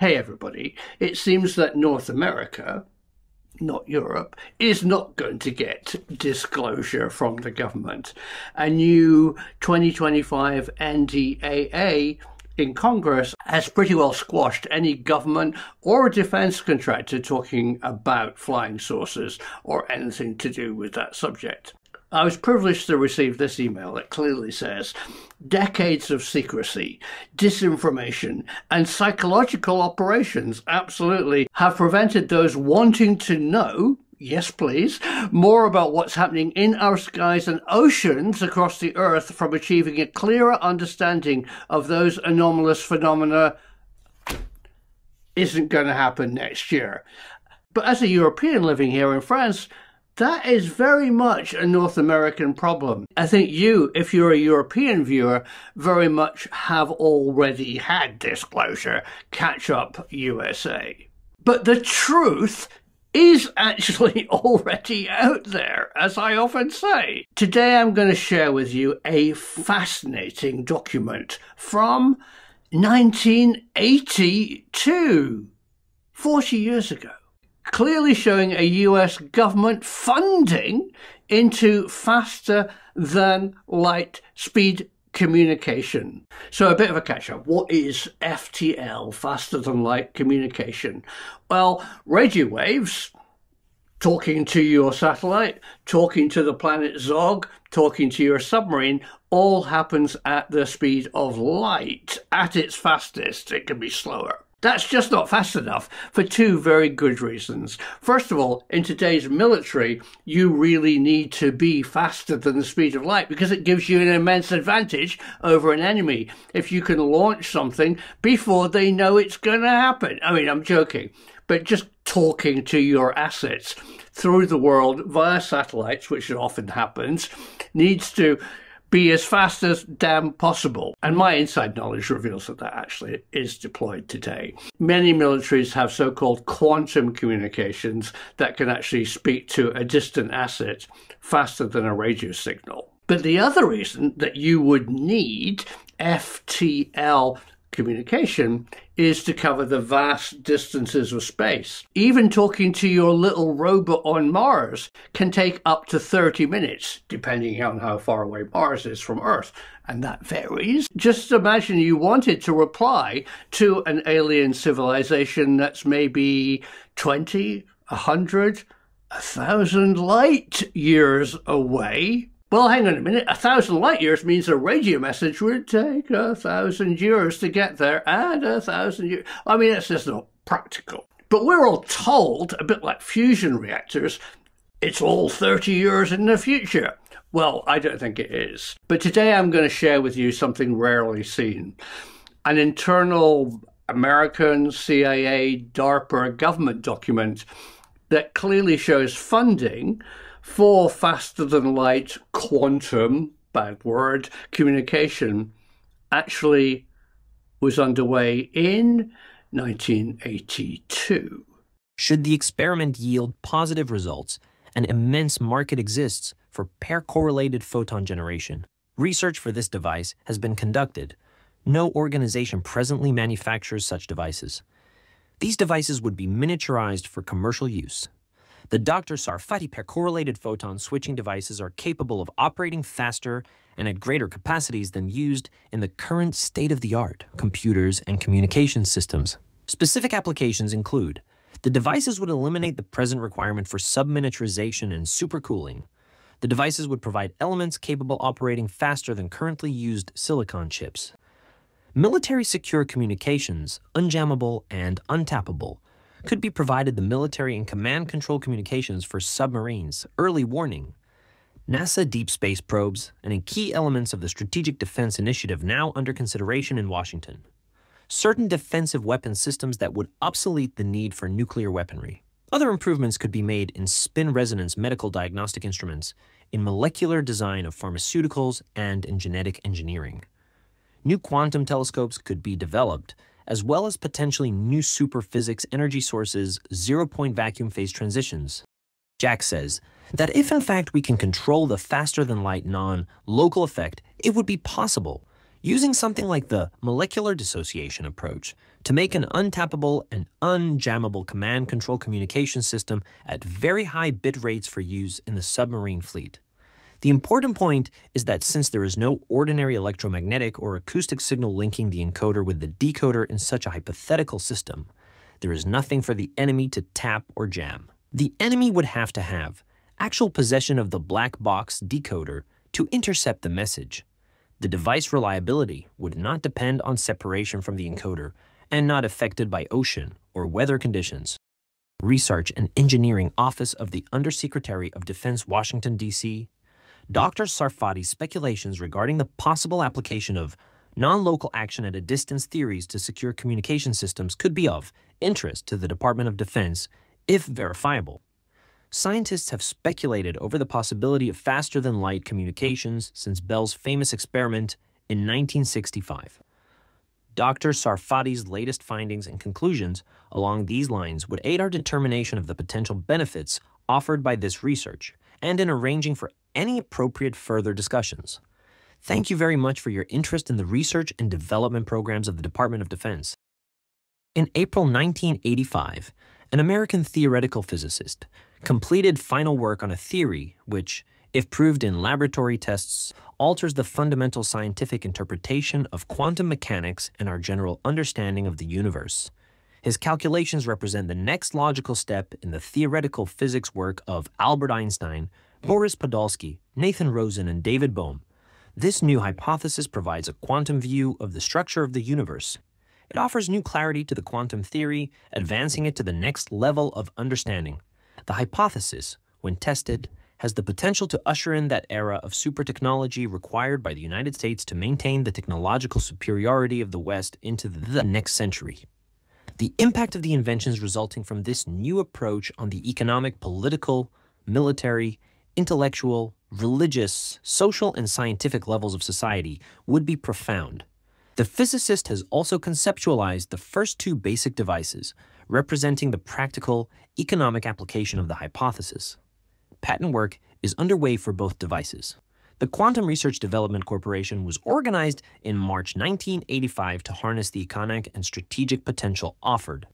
Hey everybody, it seems that North America, not Europe, is not going to get disclosure from the government. A new 2025 NDAA in Congress has pretty well squashed any government or defense contractor talking about flying saucers or anything to do with that subject. I was privileged to receive this email that clearly says decades of secrecy, disinformation, and psychological operations absolutely have prevented those wanting to know yes, please, more about what's happening in our skies and oceans across the Earth from achieving a clearer understanding of those anomalous phenomena isn't going to happen next year. But as a European living here in France, that is very much a North American problem. I think you, if you're a European viewer, very much have already had disclosure. Catch up, USA. But the truth is actually already out there, as I often say. Today I'm going to share with you a fascinating document from 1982, 40 years ago clearly showing a US government funding into faster than light speed communication. So a bit of a catch up. What is FTL, faster than light communication? Well, radio waves, talking to your satellite, talking to the planet Zog, talking to your submarine, all happens at the speed of light. At its fastest, it can be slower. That's just not fast enough for two very good reasons. First of all, in today's military, you really need to be faster than the speed of light because it gives you an immense advantage over an enemy. If you can launch something before they know it's going to happen. I mean, I'm joking, but just talking to your assets through the world via satellites, which often happens, needs to be as fast as damn possible. And my inside knowledge reveals that that actually is deployed today. Many militaries have so called quantum communications that can actually speak to a distant asset faster than a radio signal. But the other reason that you would need FTL communication is to cover the vast distances of space. Even talking to your little robot on Mars can take up to 30 minutes, depending on how far away Mars is from Earth. And that varies. Just imagine you wanted to reply to an alien civilization that's maybe 20, 100, a thousand light years away. Well, hang on a minute. A thousand light years means a radio message would take a thousand years to get there, and a thousand years. I mean, it's just not practical. But we're all told, a bit like fusion reactors, it's all 30 years in the future. Well, I don't think it is. But today I'm going to share with you something rarely seen an internal American, CIA, DARPA government document that clearly shows funding for faster than light quantum, bad word, communication actually was underway in 1982. Should the experiment yield positive results, an immense market exists for pair correlated photon generation. Research for this device has been conducted. No organization presently manufactures such devices. These devices would be miniaturized for commercial use. The Dr. Sarfati pair-correlated photon switching devices are capable of operating faster and at greater capacities than used in the current state-of-the-art computers and communication systems. Specific applications include the devices would eliminate the present requirement for subminiaturization and supercooling. The devices would provide elements capable operating faster than currently used silicon chips. Military secure communications, unjammable and untappable, could be provided the military and command control communications for submarines, early warning, NASA deep space probes, and in key elements of the Strategic Defense Initiative now under consideration in Washington. Certain defensive weapon systems that would obsolete the need for nuclear weaponry. Other improvements could be made in spin resonance medical diagnostic instruments, in molecular design of pharmaceuticals, and in genetic engineering. New quantum telescopes could be developed as well as potentially new superphysics energy sources, zero-point vacuum phase transitions. Jack says that if in fact we can control the faster-than-light non-local effect, it would be possible, using something like the molecular dissociation approach to make an untappable and unjammable command control communication system at very high bit rates for use in the submarine fleet. The important point is that since there is no ordinary electromagnetic or acoustic signal linking the encoder with the decoder in such a hypothetical system, there is nothing for the enemy to tap or jam. The enemy would have to have actual possession of the black box decoder to intercept the message. The device reliability would not depend on separation from the encoder and not affected by ocean or weather conditions. Research and Engineering Office of the Undersecretary of Defense, Washington, D.C., Dr. Sarfati's speculations regarding the possible application of non-local action at a distance theories to secure communication systems could be of interest to the Department of Defense if verifiable. Scientists have speculated over the possibility of faster-than-light communications since Bell's famous experiment in 1965. Dr. Sarfati's latest findings and conclusions along these lines would aid our determination of the potential benefits offered by this research and in arranging for any appropriate further discussions. Thank you very much for your interest in the research and development programs of the Department of Defense. In April 1985, an American theoretical physicist completed final work on a theory which, if proved in laboratory tests, alters the fundamental scientific interpretation of quantum mechanics and our general understanding of the universe. His calculations represent the next logical step in the theoretical physics work of Albert Einstein, Boris Podolsky, Nathan Rosen, and David Bohm. This new hypothesis provides a quantum view of the structure of the universe. It offers new clarity to the quantum theory, advancing it to the next level of understanding. The hypothesis, when tested, has the potential to usher in that era of super technology required by the United States to maintain the technological superiority of the West into the next century. The impact of the inventions resulting from this new approach on the economic, political, military, intellectual, religious, social, and scientific levels of society would be profound. The physicist has also conceptualized the first two basic devices, representing the practical, economic application of the hypothesis. Patent work is underway for both devices. The Quantum Research Development Corporation was organized in March 1985 to harness the economic and strategic potential offered.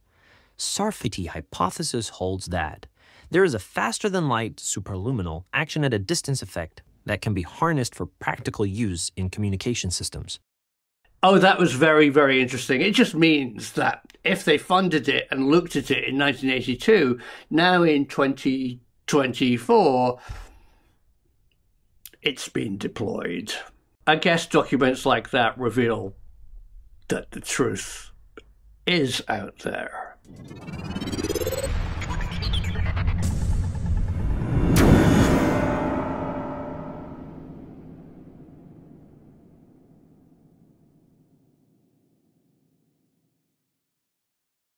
Sarfati hypothesis holds that there is a faster than light superluminal action at a distance effect that can be harnessed for practical use in communication systems. Oh, that was very, very interesting. It just means that if they funded it and looked at it in 1982, now in 2024, it's been deployed. I guess documents like that reveal that the truth is out there.